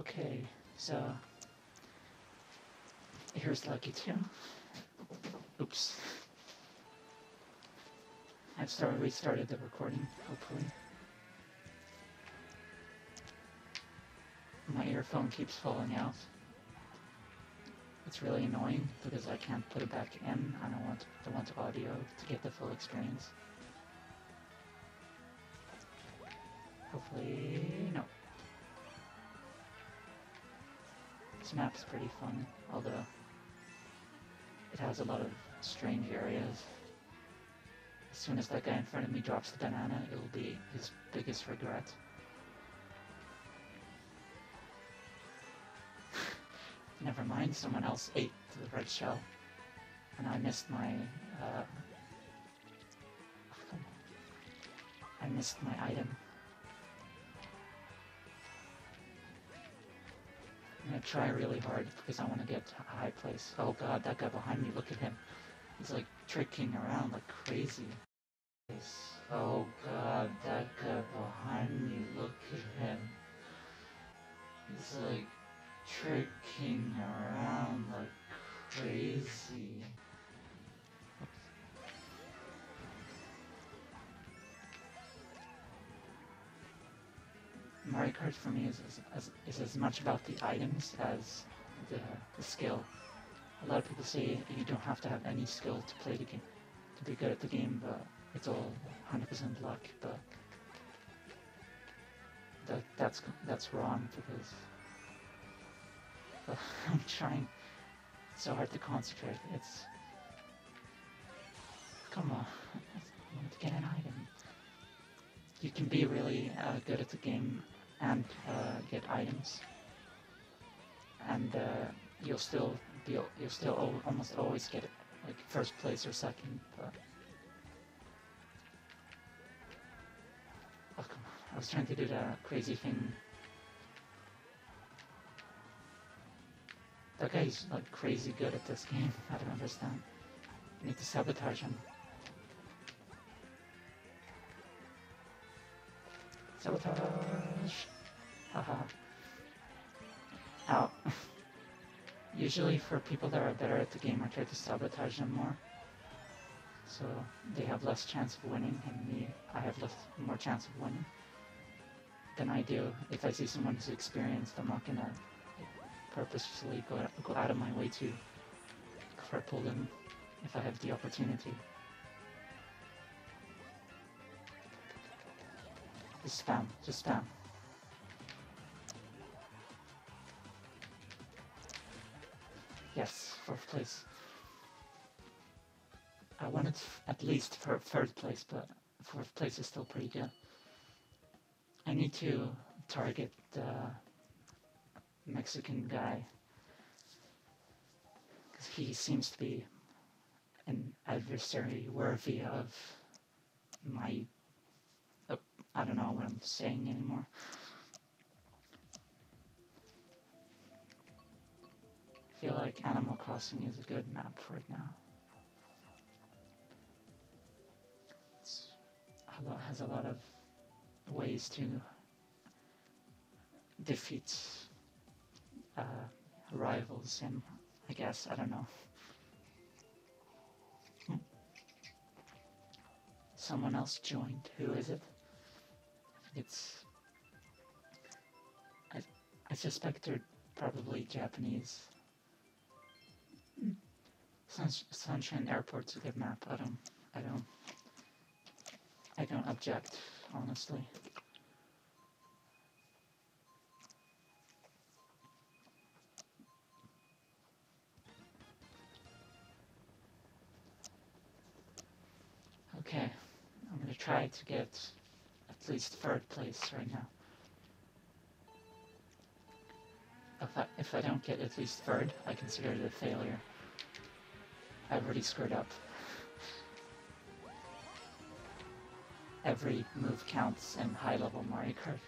Okay, so here's Lucky 2. Oops. I've started restarted the recording, hopefully. My earphone keeps falling out. It's really annoying because I can't put it back in. I don't want I want audio to get the full experience. Hopefully, no. This map's pretty fun, although it has a lot of strange areas. As soon as that guy in front of me drops the banana, it'll be his biggest regret. Never mind, someone else ate the red shell. And I missed my, uh, I missed my item. Gonna try really hard because I want to get to a high place. Oh god, that guy behind me, look at him. He's like tricking around like crazy. Oh god, that guy behind me, look at him. He's like tricking around like crazy. For me is as, is as much about the items as the, the skill. A lot of people say you don't have to have any skill to play the game, to be good at the game, but it's all 100% luck. But that that's that's wrong because I'm trying so hard to concentrate. It's come on, I want to get an item. You can be really uh, good at the game and uh, get items, and uh, you'll still be you'll still al- almost always get like first place or second. But oh. I was trying to do the crazy thing. That guy's like crazy good at this game. I don't understand. I need to sabotage him. Sabotage! Ow. Usually for people that are better at the game, I try to sabotage them more. So they have less chance of winning, and me, I have less, more chance of winning than I do. If I see someone who's experienced, I'm not gonna purposefully go, go out of my way to cripple them if I have the opportunity. Just spam, just spam. Yes, fourth place. I wanted at least for third place, but fourth place is still pretty good. I need to target the Mexican guy because he seems to be an adversary worthy of my. Uh, I don't know what I'm saying anymore. Feel like Animal Crossing is a good map for it now. It's a lot, has a lot of ways to defeat uh, rivals, and I guess I don't know. Someone else joined. Who is it? It's. I, I suspect they're probably Japanese. Suns- Sunshine Airport's a good map. I don't, I don't, I don't object, honestly. Okay, I'm gonna try to get at least third place right now. If I, if I don't get at least third, I consider it a failure. I've already screwed up. Every move counts in high level Mario Kart.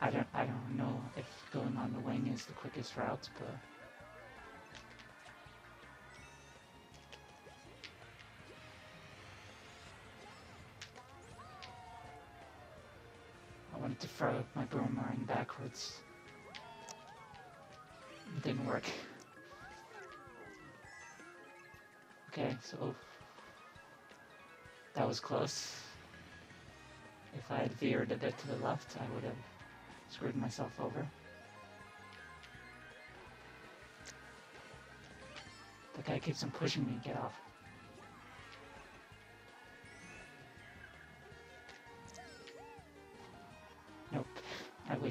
I don't I don't know if going on the wing is the quickest route, but throw my boomerang backwards. It didn't work. Okay, so that was close. If I had veered a bit to the left, I would have screwed myself over. The guy keeps on pushing me, get off.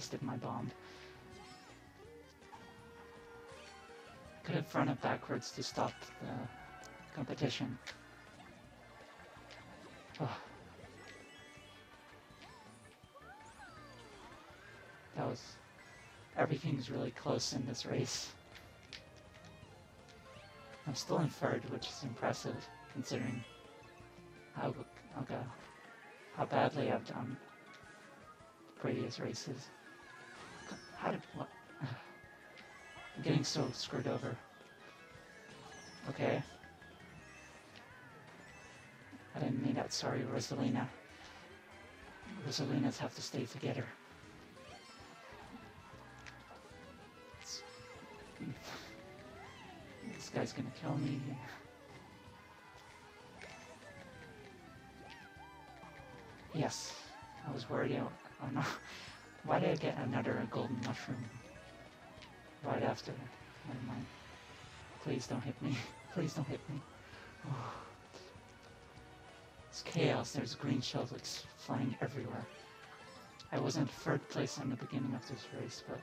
Wasted my bomb. Could have run it backwards to stop the competition. Oh. That was... Everything's really close in this race. I'm still in third, which is impressive, considering how, okay, how badly I've done previous races. How did... what? I'm getting so screwed over. Okay. I didn't mean that. Sorry, Rosalina. Rosalinas have to stay together. This guy's gonna kill me. Yes, I was worried. Oh no. Why did I get another golden mushroom right after? Never mind. Please don't hit me. Please don't hit me. It's chaos. There's green shells like flying everywhere. I was in third place in the beginning of this race, but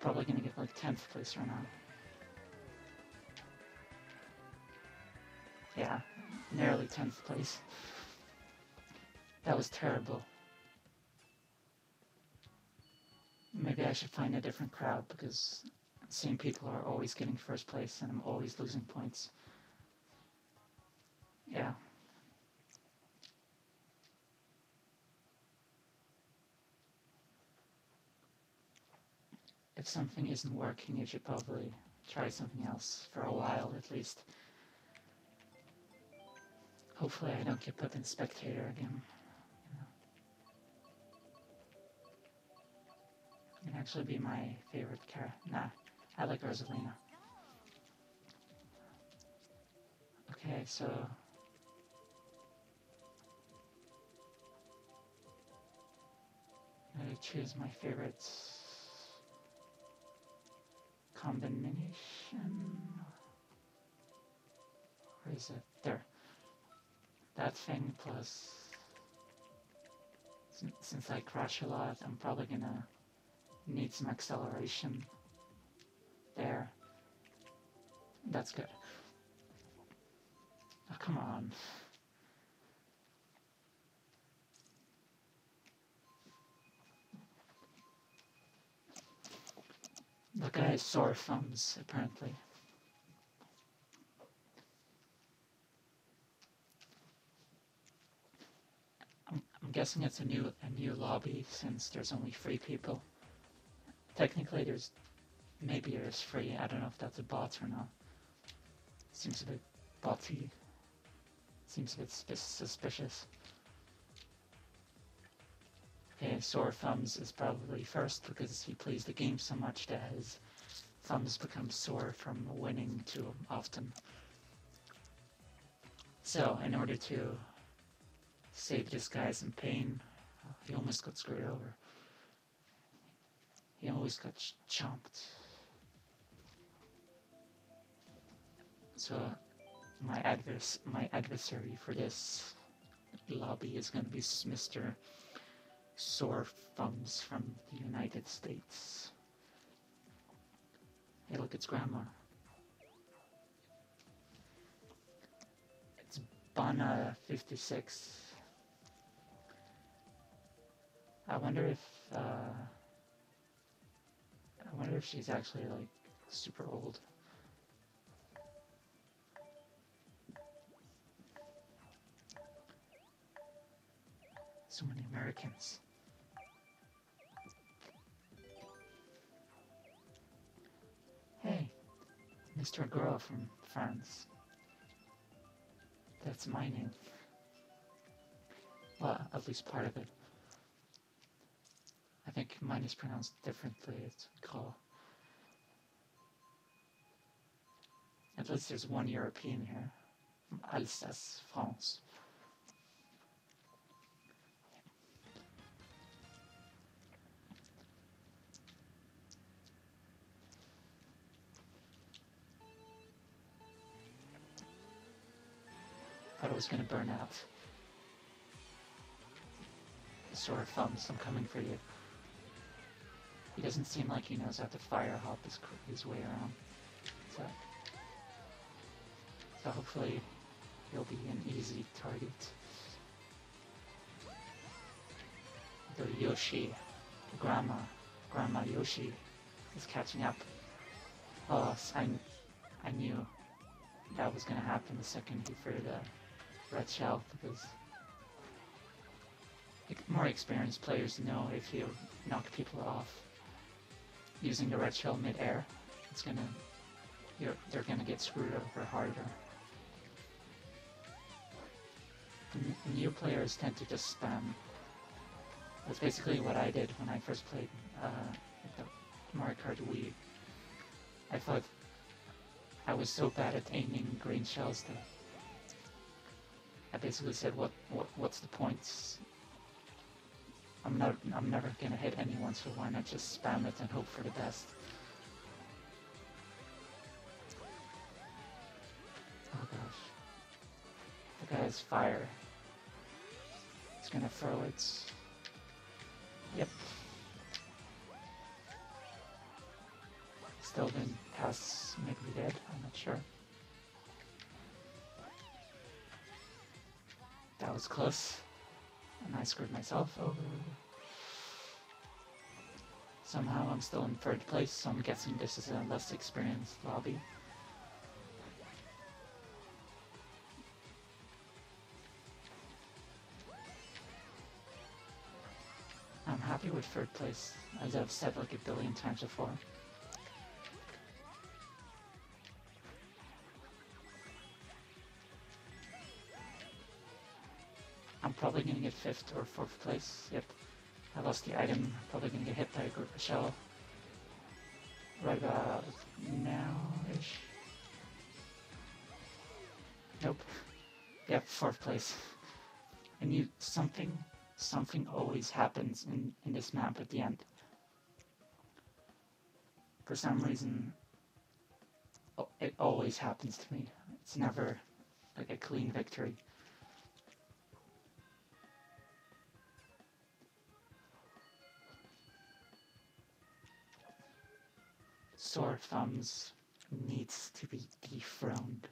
probably gonna get like 10th place right now. Yeah, nearly 10th place. That was terrible. I should find a different crowd because the same people are always getting first place and I'm always losing points. Yeah. If something isn't working, you should probably try something else for a while at least. Hopefully I don't get put in spectator again. Actually be my favorite character. Nah, I like Rosalina. Okay, so I'm gonna choose my favorite combination. Where is it? There. That thing plus since I crash a lot, I'm probably gonna need some acceleration there. That's good. Oh, come on. The guy has sore thumbs, apparently. I'm, I'm guessing it's a new a new lobby since there's only three people. Technically, there's maybe there's free. I don't know if that's a bot or not. Seems a bit boty. Seems a bit suspicious. Okay, sore thumbs is probably first because he plays the game so much that his thumbs become sore from winning too often. So, in order to save this guy some pain, he almost got screwed over. He always got ch chomped. So my advers my adversary for this lobby is going to be Mr. Sore Thumbs from the United States. Hey, look, it's Grandma. It's Bana 56. I wonder if, uh, I wonder if she's actually like super old. So many Americans. Hey, Mr. Girl from France. That's my name. Well, at least part of it. I think mine is pronounced differently. It's called. At least there's one European here, from Alsace, France. Thought it was gonna burn out. Sore thumbs, I'm coming for you. He doesn't seem like he knows how to fire hop his, his way around. So, so hopefully he'll be an easy target. The Yoshi, the grandma, Grandma Yoshi is catching up. Oh, I, I knew that was gonna happen the second he threw the red shell because more experienced players know if you knock people off using the red shell mid-air, it's gonna you're, they're gonna get screwed over harder. New players tend to just spam. That's basically what I did when I first played uh, the Mario Kart Wii. I thought I was so bad at aiming green shells that I basically said, "What, what, what's the point? I'm not, I'm never gonna hit anyone, so why not just spam it and hope for the best?" Oh gosh, the guy fire. He's gonna throw it. Yep. Still didn't pass maybe dead, I'm not sure. That was close. And I screwed myself over. Somehow I'm still in third place, so I'm guessing this is a less experienced lobby. I'm happy with third place, as I've said like a billion times before. Probably gonna get fifth or fourth place. Yep. I lost the item. Probably gonna get hit by a group of shell. Right about now-ish. Nope. Yep, fourth place. And you something something always happens in, in this map at the end. For some reason oh, it always happens to me. It's never like a clean victory. sore thumbs needs to be dethroned.